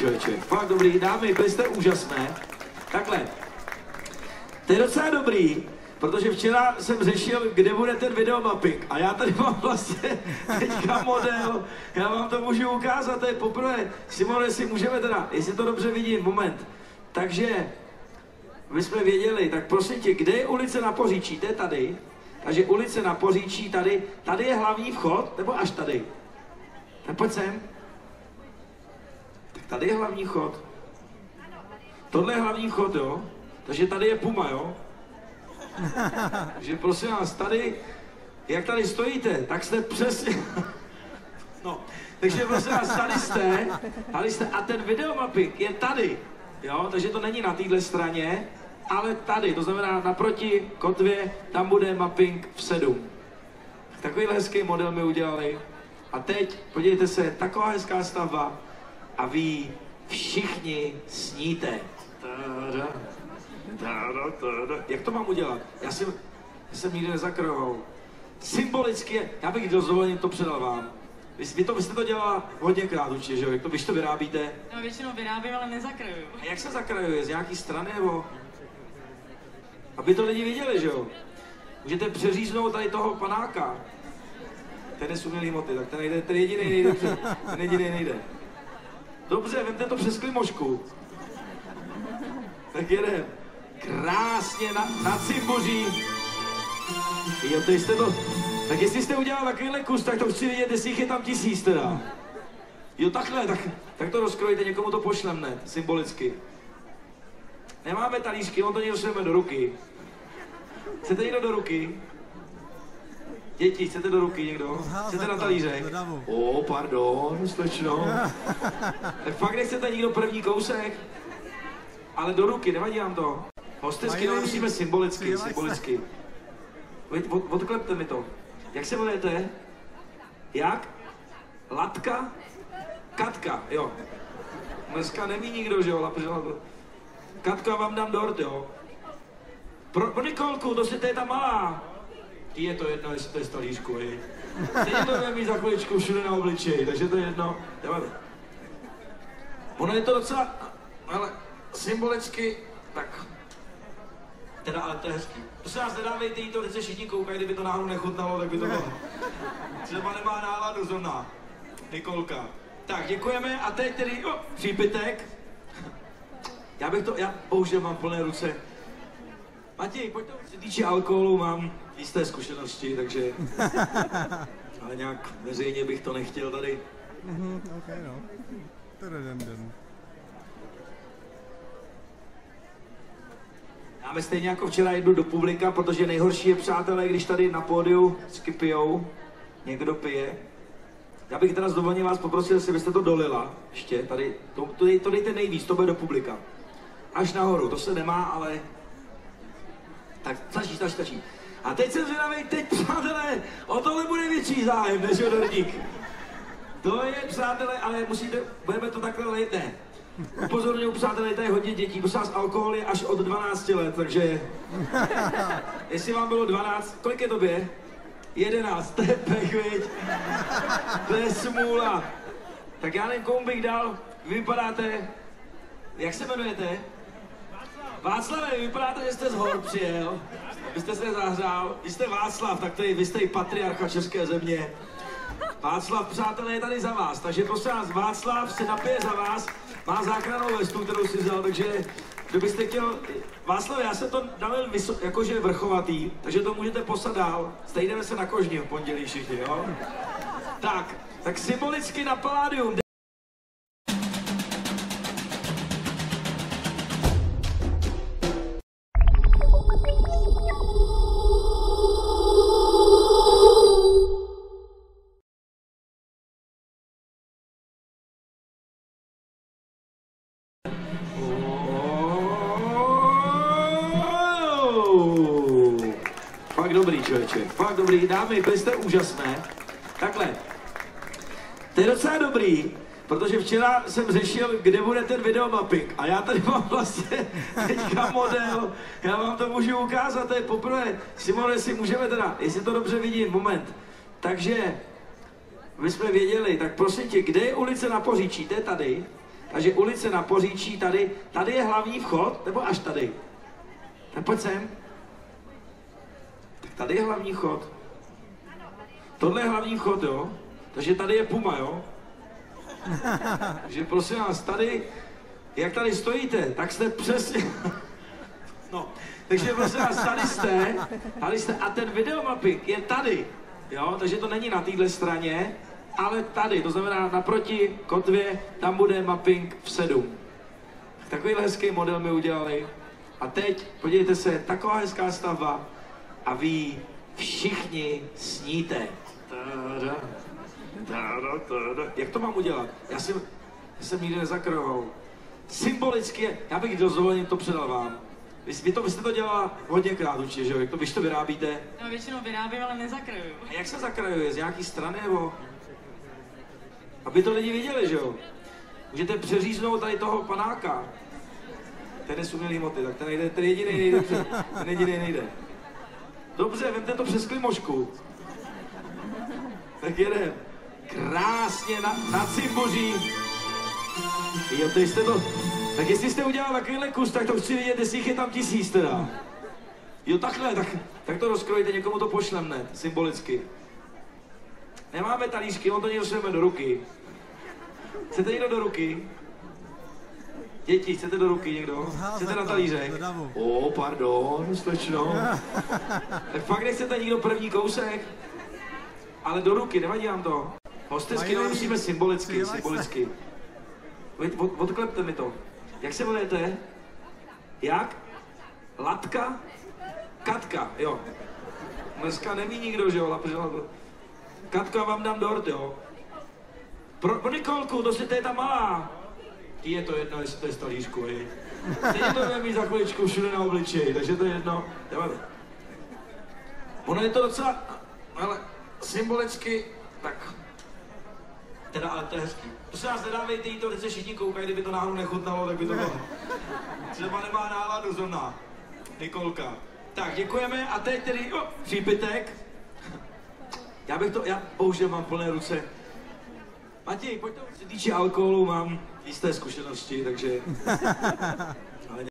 člověče. Fakt dobrý. Dámy, byli jste úžasné. Takhle. To je docela dobrý, protože včera jsem řešil, kde bude ten videomapping. A já tady mám vlastně teďka model. Já vám to můžu ukázat, to je poprvé. Simone, si můžeme teda, jestli to dobře vidím, moment. Takže, my jsme věděli, tak prosím tě, kde je ulice na Poříčí? To je tady. Takže ulice na Poříčí, tady, tady je hlavní vchod, nebo až tady? Tak pojď sem. Tady je hlavní vchod. Tohle je hlavní vchod, jo? Takže tady je Puma, jo? Takže prosím vás, tady, jak tady stojíte, tak jste přesně... No, takže prosím vás, tady jste, tady jste a ten videomapping je tady, jo? Takže to není na téhle straně, ale tady, to znamená naproti kotvě, tam bude mapping v 7. Takovýhle hezký model mi udělali. A teď, podívejte se, taková hezká stavba a vy všichni sníte. Tada, tada, tada. Jak to mám udělat? Já jsem, já jsem nikdy nezakrojoval. Symbolicky, já bych dovolením to předal vám. Vy, vy, to, vy jste to dělala hodněkrát určitě, že jo? Jak to, když to vyrábíte? No většinou vyrábím, ale nezakrajuju. A jak se zakrajuje? Z nějaký strany nebo? Aby to lidi viděli, že jo? Můžete přeříznout tady toho panáka. Ten je z umělý moty, tak ten, nejde, ten jediný nejde, ten jediný nejde. Dobře, vemte to přes klimošku. Tak jedem. Krásně na, na cimboří. Jo, to jste to... Tak jestli jste udělal takovýhle kus, tak to chci vidět, jestli jich je tam tisíc teda. Jo, takhle, tak, tak to rozkrojte, někomu to pošlem, ne, symbolicky. Nemáme talířky, on to někdo do ruky. Chcete někdo do ruky? Děti, chcete do ruky někdo? Chcete na talířek? O, pardon, slečno. Tak fakt nechcete nikdo první kousek? Ale do ruky, nevadí vám to. Hostesky, no musíme symbolicky, symbolicky. Od, od, odklepte mi to. Jak se jmenujete? Jak? Latka? Katka, jo. Dneska neví nikdo, že jo, lapřela. Katka vám dám dort, jo. Pro, pro Nikolku, to si to je ta malá. Ty je to jedno, jestli to je stalířku. Teď to bude mít za chviličku všude na obličeji, takže to je jedno. Jdeme. Ono je to docela, ale symbolicky, tak. Teda, ale to je hezký. Se nás nedávejte jí to, když se všichni koukají, kdyby to náhodou nechutnalo, tak by to bylo. Třeba nemá náladu zrovna. Nikolka. Tak, děkujeme a teď tedy, o, přípitek. Já bych to, já bohužel mám plné ruce. Matěj, pojď to, co se týče alkoholu, mám jisté zkušenosti, takže... Ale nějak veřejně bych to nechtěl tady. Mhm, ok, no. Tadadadam. Máme stejně jako včera jednu do publika, protože nejhorší je, přátelé, když tady na pódiu skypijou, někdo pije. Já bych teda s dovolením vás poprosil, jestli byste to dolila ještě, tady, to, to, to dejte nejvíc, to bude do publika. Až nahoru, to se nemá, ale... Stačí, stačí. A teď jsem zvědavý, teď přátelé, o tohle bude větší zájem než o dorník. To je, přátelé, ale musíte, budeme to takhle lejt, ne. Upozorňuji, přátelé, tady je hodně dětí, prosím vás, alkohol je až od 12 let, takže... Jestli vám bylo 12, kolik je tobě? 11, to je pech, viď? To je smůla. Tak já nevím, komu bych dal, vy vypadáte, jak se jmenujete? Václav, vy vypadáte, že jste z hor přijel. Vy jste se zahřál. Vy jste Václav, tak tady, vy jste i patriarcha České země. Václav, přátelé, je tady za vás, takže prosím vás, Václav se napije za vás, má záchranou vestu, kterou si vzal, takže kdybyste chtěl, Václav, já jsem to dal vyso, jakože vrchovatý, takže to můžete poslat dál, stejdeme se na kožní v pondělí všichni, jo? Tak, tak symbolicky na Paládium. Dobrý, člověče. Fakt dobrý. Dámy, byli jste úžasné. Takhle. To je docela dobrý, protože včera jsem řešil, kde bude ten videomapping. A já tady mám vlastně teďka model. Já vám to můžu ukázat, to je poprvé. Simone, si můžeme teda, jestli to dobře vidím, moment. Takže, my jsme věděli, tak prosím tě, kde je ulice na Poříčí? To je tady. Takže ulice na Poříčí, tady, tady je hlavní vchod, nebo až tady? Tak pojď sem. Tady je hlavní vchod. Tohle je hlavní vchod, jo? Takže tady je Puma, jo? Takže prosím vás, tady, jak tady stojíte, tak jste přesně... No, takže prosím vás, tady jste, tady jste a ten videomapping je tady, jo? Takže to není na téhle straně, ale tady, to znamená naproti kotvě, tam bude mapping v 7. Takovýhle hezký model mi udělali. A teď, podívejte se, taková hezká stavba a vy všichni sníte. Tada, tada, tada. Jak to mám udělat? Já jsem, já jsem nikdy nezakrojoval. Symbolicky, je- já bych dovolením to předal vám. Vy, vy, to, vy jste to dělala hodněkrát určitě, že jo? Jak to, když to vyrábíte. No většinou vyrábím, ale nezakryju. A jak se zakrajuje? Z nějaký strany nebo? Aby to lidi viděli, že jo? Můžete přeříznout tady toho panáka. Ten je z umělý moty, tak ten, nejde, ten jediný nejde, ten jediný nejde. Dobře, vemte to přes klimošku. Tak jedem. Krásně na, na cimboří. Jo, to jste to... Tak jestli jste udělal takovýhle kus, tak to chci vidět, jestli jich je tam tisíc teda. Jo, takhle, tak, tak to rozkrojte, někomu to pošlem, ne, symbolicky. Nemáme talířky, on to někdo do ruky. Chcete někdo do ruky? Děti, chcete do ruky někdo? Chcete na talířek? O, pardon, slečno. Tak fakt nechcete nikdo první kousek? Ale do ruky, nevadí vám to. Hostesky, no musíme symbolicky, symbolicky. Vy- od- Odklepte mi to. Jak se jmenujete? Jak? Latka? Katka, jo. Dneska neví nikdo, že jo, lapřela. Katka vám dám dort, jo. Pro, pro Nikolku, to si to je ta malá. Ty je to jedno, jestli to je z talířku. Teď to bude mít za chviličku všude na obličeji, takže to je jedno. Jdeme. Ono je to docela, ale symbolicky, tak. Teda, ale to je hezký. Prosím vás, nedávejte jí to, teď se všichni koukají, kdyby to náhodou nechutnalo, tak by to bylo. Třeba nemá náladu zrovna. Nikolka. Tak, děkujeme a teď tedy, o, přípitek. Já bych to, já bohužel mám plné ruce. Matěj, pojď to, co se týče alkoholu, mám jisté zkušenosti, takže